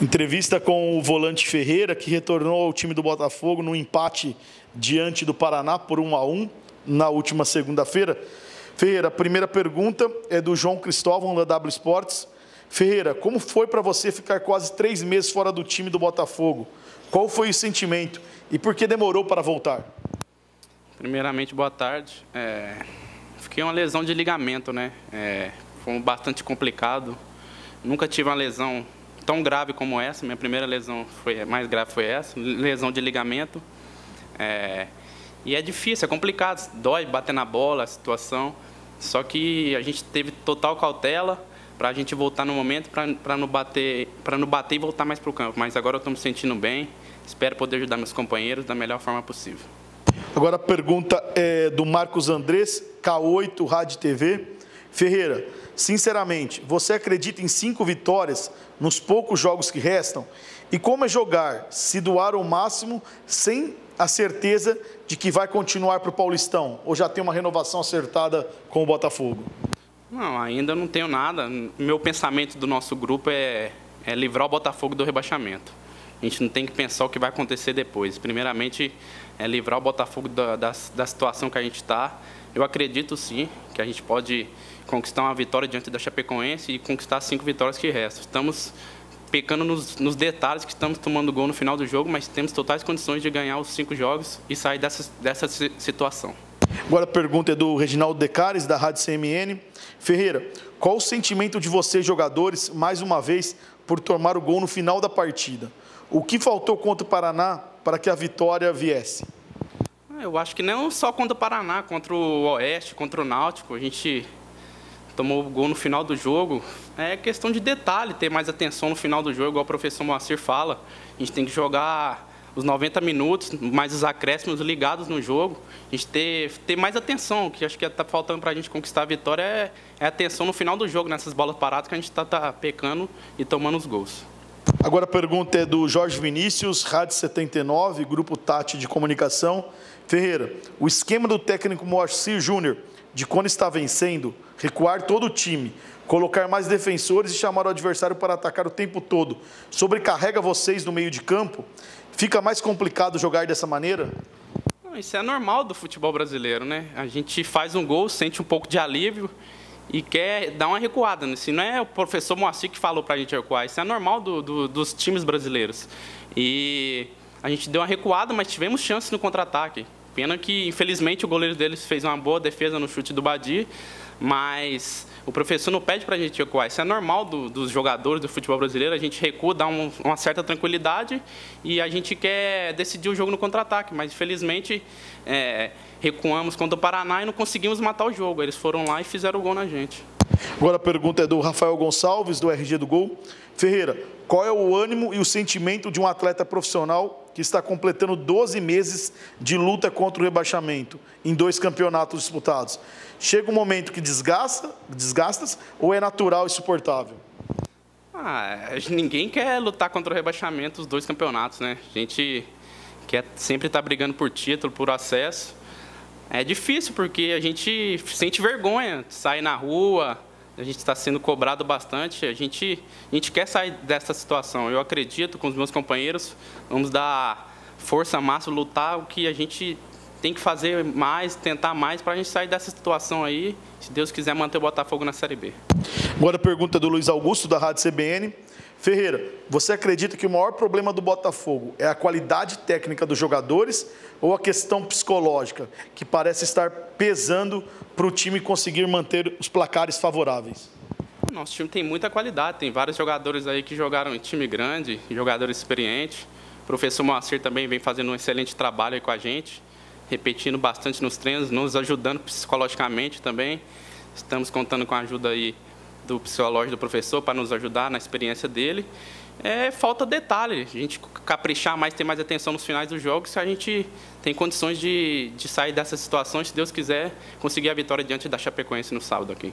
Entrevista com o volante Ferreira, que retornou ao time do Botafogo no empate diante do Paraná por 1 a 1 na última segunda-feira. Ferreira, a primeira pergunta é do João Cristóvão, da W Sports. Ferreira, como foi para você ficar quase três meses fora do time do Botafogo? Qual foi o sentimento e por que demorou para voltar? Primeiramente, boa tarde. É, fiquei uma lesão de ligamento, né? É, foi bastante complicado. Nunca tive uma lesão tão grave como essa. Minha primeira lesão foi mais grave foi essa, lesão de ligamento. É, e é difícil, é complicado, dói bater na bola, a situação. Só que a gente teve total cautela para a gente voltar no momento, para não bater, para não bater e voltar mais para o campo. Mas agora eu estou me sentindo bem. Espero poder ajudar meus companheiros da melhor forma possível. Agora a pergunta é do Marcos Andrés, K8 Rádio TV. Ferreira, sinceramente, você acredita em cinco vitórias nos poucos jogos que restam? E como é jogar, se doar o máximo, sem a certeza de que vai continuar para o Paulistão? Ou já tem uma renovação acertada com o Botafogo? Não, ainda não tenho nada. Meu pensamento do nosso grupo é, é livrar o Botafogo do rebaixamento. A gente não tem que pensar o que vai acontecer depois. Primeiramente, é livrar o Botafogo da, da, da situação que a gente está. Eu acredito sim que a gente pode conquistar uma vitória diante da Chapecoense e conquistar cinco vitórias que restam. Estamos pecando nos, nos, detalhes que estamos tomando gol no final do jogo, mas temos totais condições de ganhar os cinco jogos e sair dessa, dessa situação. Agora a pergunta é do Reginaldo Decares, da Rádio CMN. Ferreira, qual o sentimento de vocês, jogadores, mais uma vez, por tomar o gol no final da partida? O que faltou contra o Paraná para que a vitória viesse? Eu acho que não só contra o Paraná, contra o Oeste, contra o Náutico. A gente tomou o gol no final do jogo. É questão de detalhe, ter mais atenção no final do jogo, igual o professor Moacir fala. A gente tem que jogar os 90 minutos, mais os acréscimos ligados no jogo. A gente ter, ter mais atenção, que acho que está faltando para a gente conquistar a vitória é, é atenção no final do jogo, nessas bolas paradas que a gente está tá pecando e tomando os gols. Agora a pergunta é do Jorge Vinícius, Rádio 79, Grupo Tati de Comunicação. Ferreira, o esquema do técnico Moacir Júnior de quando está vencendo, recuar todo o time, colocar mais defensores e chamar o adversário para atacar o tempo todo, sobrecarrega vocês no meio de campo? Fica mais complicado jogar dessa maneira? Isso é normal do futebol brasileiro, né? A gente faz um gol, sente um pouco de alívio e quer dar uma recuada. Né? Se não é o professor Moacir que falou para a gente recuar, isso é normal do, do, dos times brasileiros. E a gente deu uma recuada, mas tivemos chance no contra-ataque. Pena que, infelizmente, o goleiro deles fez uma boa defesa no chute do Badi, mas o professor não pede para a gente recuar. Isso é normal do, dos jogadores do futebol brasileiro. A gente recua, dá um, uma certa tranquilidade e a gente quer decidir o jogo no contra-ataque. Mas, infelizmente, é, recuamos contra o Paraná e não conseguimos matar o jogo. Eles foram lá e fizeram o gol na gente. Agora a pergunta é do Rafael Gonçalves, do RG do Gol. Ferreira, qual é o ânimo e o sentimento de um atleta profissional que está completando 12 meses de luta contra o rebaixamento em dois campeonatos disputados? Chega um momento que desgasta, desgastas ou é natural e suportável? Ah, ninguém quer lutar contra o rebaixamento os dois campeonatos, né? A gente quer sempre estar brigando por título, por acesso. É difícil porque a gente sente vergonha de sair na rua, a gente está sendo cobrado bastante, a gente, a gente quer sair dessa situação. Eu acredito, com os meus companheiros, vamos dar força máxima, lutar o que a gente tem que fazer mais, tentar mais para a gente sair dessa situação aí, se Deus quiser manter o Botafogo na Série B. Agora a pergunta do Luiz Augusto, da Rádio CBN. Ferreira, você acredita que o maior problema do Botafogo é a qualidade técnica dos jogadores ou a questão psicológica, que parece estar pesando para o time conseguir manter os placares favoráveis? Nosso time tem muita qualidade, tem vários jogadores aí que jogaram em time grande, jogadores experientes. O professor Moacir também vem fazendo um excelente trabalho aí com a gente, repetindo bastante nos treinos, nos ajudando psicologicamente também. Estamos contando com a ajuda aí do psicológico do professor para nos ajudar na experiência dele. É falta de detalhe, a gente caprichar mais, ter mais atenção nos finais dos jogos, se a gente tem condições de, de sair dessas situações, se Deus quiser, conseguir a vitória diante da Chapecoense no sábado aqui.